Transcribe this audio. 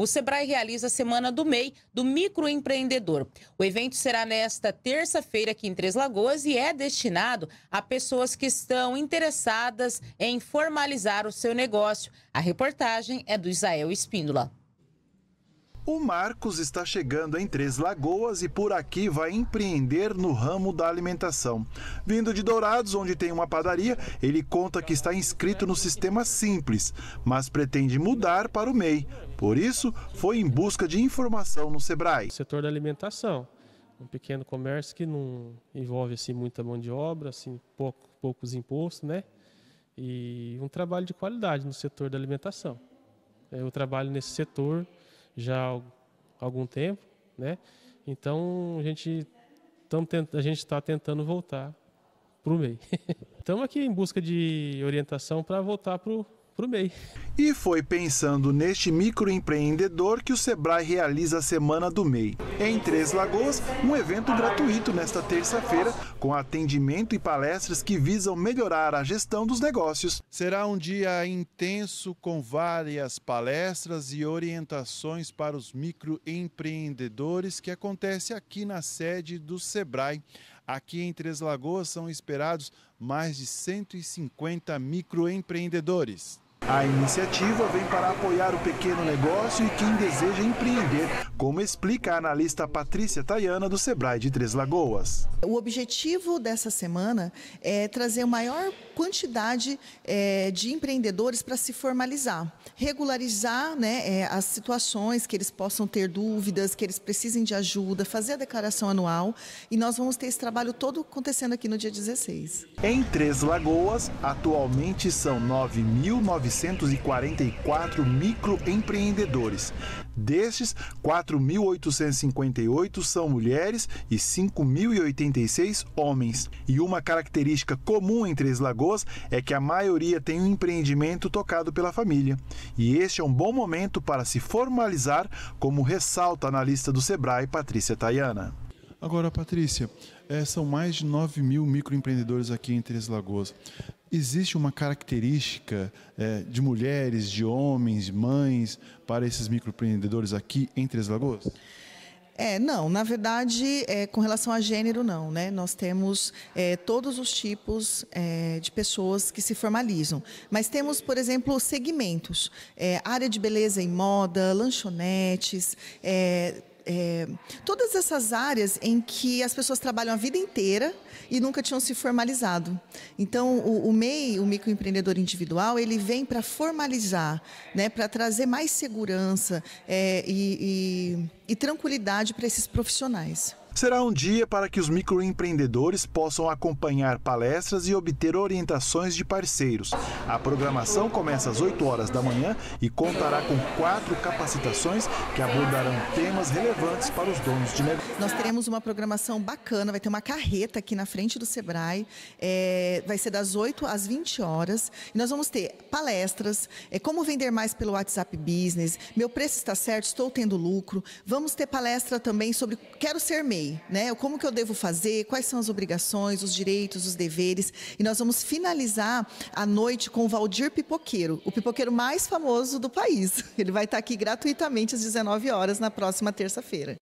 o Sebrae realiza a Semana do MEI do Microempreendedor. O evento será nesta terça-feira aqui em Três Lagoas e é destinado a pessoas que estão interessadas em formalizar o seu negócio. A reportagem é do Isael Espíndola. O Marcos está chegando em Três Lagoas e por aqui vai empreender no ramo da alimentação. Vindo de Dourados, onde tem uma padaria, ele conta que está inscrito no sistema simples, mas pretende mudar para o MEI. Por isso, foi em busca de informação no Sebrae. Setor da alimentação, um pequeno comércio que não envolve assim muita mão de obra, assim pouco, poucos impostos, né? E um trabalho de qualidade no setor da alimentação. Eu trabalho nesse setor já há algum tempo, né? Então a gente a gente está tentando voltar para o MEI. Estamos aqui em busca de orientação para voltar para o para o MEI. E foi pensando neste microempreendedor que o Sebrae realiza a Semana do MEI. Em Três Lagoas, um evento gratuito nesta terça-feira, com atendimento e palestras que visam melhorar a gestão dos negócios. Será um dia intenso com várias palestras e orientações para os microempreendedores que acontece aqui na sede do Sebrae. Aqui em Três Lagoas são esperados mais de 150 microempreendedores. A iniciativa vem para apoiar o pequeno negócio e quem deseja empreender, como explica a analista Patrícia Tayana do Sebrae de Três Lagoas. O objetivo dessa semana é trazer maior quantidade é, de empreendedores para se formalizar, regularizar né, é, as situações que eles possam ter dúvidas, que eles precisem de ajuda, fazer a declaração anual e nós vamos ter esse trabalho todo acontecendo aqui no dia 16. Em Três Lagoas, atualmente são 9.900 444 microempreendedores. Destes, 4.858 são mulheres e 5.086 homens. E uma característica comum em Três Lagoas é que a maioria tem um empreendimento tocado pela família. E este é um bom momento para se formalizar, como ressalta a analista do Sebrae, Patrícia Tayana. Agora, Patrícia, é, são mais de 9 mil microempreendedores aqui em Três Lagoas. Existe uma característica é, de mulheres, de homens, mães para esses microempreendedores aqui em Três Lagoas? É, não, na verdade, é, com relação a gênero, não, né? Nós temos é, todos os tipos é, de pessoas que se formalizam. Mas temos, por exemplo, segmentos. É, área de beleza e moda, lanchonetes, é, todas essas áreas em que as pessoas trabalham a vida inteira e nunca tinham se formalizado. Então, o, o MEI, o microempreendedor individual, ele vem para formalizar, né, para trazer mais segurança é, e, e, e tranquilidade para esses profissionais. Será um dia para que os microempreendedores possam acompanhar palestras e obter orientações de parceiros. A programação começa às 8 horas da manhã e contará com quatro capacitações que abordarão temas relevantes para os donos de negócio. Nós teremos uma programação bacana, vai ter uma carreta aqui na frente do Sebrae, é, vai ser das 8 às 20 horas. E nós vamos ter palestras, é, como vender mais pelo WhatsApp Business, meu preço está certo, estou tendo lucro. Vamos ter palestra também sobre quero ser MEI né? Como que eu devo fazer, quais são as obrigações, os direitos, os deveres. E nós vamos finalizar a noite com o Valdir Pipoqueiro, o pipoqueiro mais famoso do país. Ele vai estar aqui gratuitamente às 19 horas na próxima terça-feira.